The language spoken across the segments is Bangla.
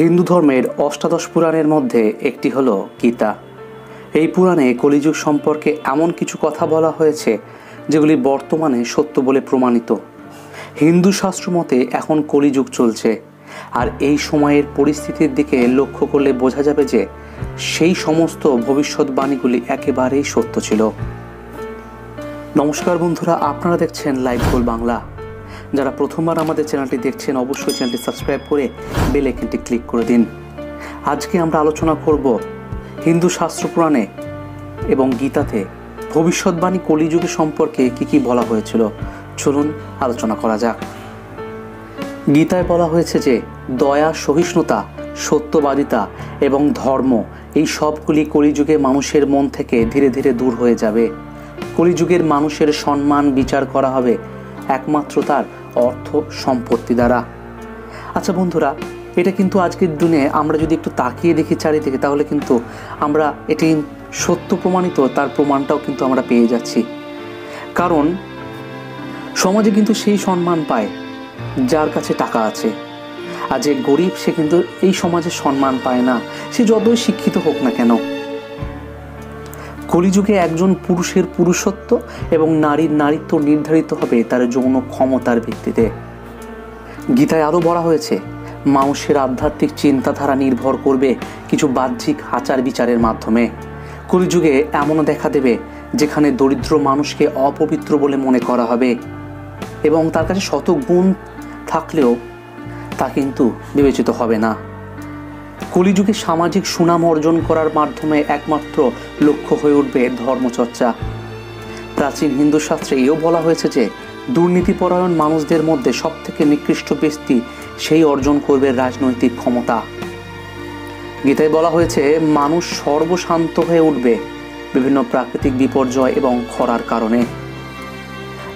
হিন্দু ধর্মের অষ্টাদশ পুরাণের মধ্যে একটি হলো গীতা। এই পুরাণে কলিযুগ সম্পর্কে এমন কিছু কথা বলা হয়েছে, যেগুলি বর্তমানে সত্য বলে প্রমাণিত। হিন্দু শাস্ত্র মতে এখন কলিযুগ চলছে, আর এই সময়ের পরিস্থিতির দিকে লক্ষ্য করলে বোঝা যাবে যে সেই সমস্ত ভবিষ্যৎবাণীগুলি একেবারেই সত্য ছিল। নমস্কার বন্ধুরা, আপনারা দেখছেন লাইভ গোল বাংলা। যারা প্রথমবার আমাদের চ্যানেলটি দেখছেন, অবশ্যই চ্যানেলটি সাবস্ক্রাইব করে বেল আইকনটি ক্লিক করে দিন। আজকে আমরা আলোচনা করব হিন্দু শাস্ত্র পুরাণে এবং গীতাতে ভবিষ্যৎবাণী কলিযুগে সম্পর্কে কি কি বলা হয়েছিল। চলুন আলোচনা করা যাক। গীতায় বলা হয়েছে যে, দয়া, সহিষ্ণুতা, সত্যবাদিতা এবং ধর্ম এই সবগুলি কলিযুগে মানুষের মন থেকে ধীরে ধীরে দূর হয়ে যাবে। কলিযুগের মানুষের সম্মান বিচার করা হবে একমাত্র তার অর্থ সম্পত্তি দ্বারা। আচ্ছা বন্ধুরা, এটা কিন্তু আজকের দিনে আমরা যদি একটু তাকিয়ে দেখি চারিদিকে, তাহলে কিন্তু আমরা এটি সত্য প্রমাণিত, তার প্রমাণটাও কিন্তু আমরা পেয়ে যাচ্ছি। কারণ সমাজে কিন্তু সেই সম্মান পায় যার কাছে টাকা আছে। আর যে গরিব, সে কিন্তু এই সমাজে সম্মান পায় না। সে যতই শিক্ষিত হোক না কেন কলিযুগে একজন পুরুষের পুরুষত্ব এবং নারীর নারীত্ব নির্ধারিত হবে তার যৌন ক্ষমতার ভিত্তিতে। গীতায় আরও বলা হয়েছে, মানুষের আধ্যাত্মিক চিন্তাধারা নির্ভর করবে কিছু বাহ্যিক আচার বিচারের মাধ্যমে। কলিযুগে এমনও দেখা দেবে, যেখানে দরিদ্র মানুষকে অপবিত্র বলে মনে করা হবে এবং তার কাছে শত গুণ থাকলেও তা কিন্তু বিবেচিত হবে না। কলিযুগে সামাজিক সুনাম অর্জন করার মাধ্যমে একমাত্র লক্ষ্য হয়ে উঠবে ধর্মচর্চা। প্রাচীন হিন্দু শাস্ত্রে এও বলা হয়েছে যে, দুর্নীতিপরায়ণ মানুষদের মধ্যে সবথেকে নিকৃষ্ট ব্যক্তি সেই অর্জন করবে রাজনৈতিক ক্ষমতা। গীতায় বলা হয়েছে, মানুষ সর্বশান্ত হয়ে উঠবে বিভিন্ন প্রাকৃতিক বিপর্যয় এবং খরার কারণে।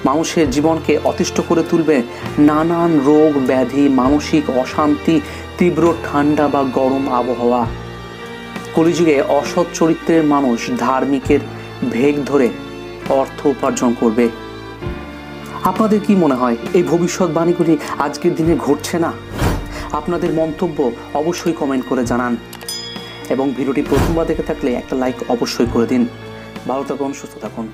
মানুষের জীবনকে অতিষ্ঠ করে তুলবে নানান রোগ, ব্যাধি, মানসিক অশান্তি তীব্র ঠান্ডা বা গরম আবহাওয়া। কলিযুগে অসৎ চরিত্রের মানুষ ধার্মিকের ভেগ ধরে অর্থ উপার্জন করবে। আপনাদের কি মনে হয়, এই ভবিষ্যৎবাণীগুলি আজকের দিনে ঘটছে না? আপনাদের মন্তব্য অবশ্যই কমেন্ট করে জানান। এবং ভিডিওটি প্রথমবার দেখে থাকলে একটা লাইক অবশ্যই করে দিন। ভালো থাকুন, সুস্থ থাকুন।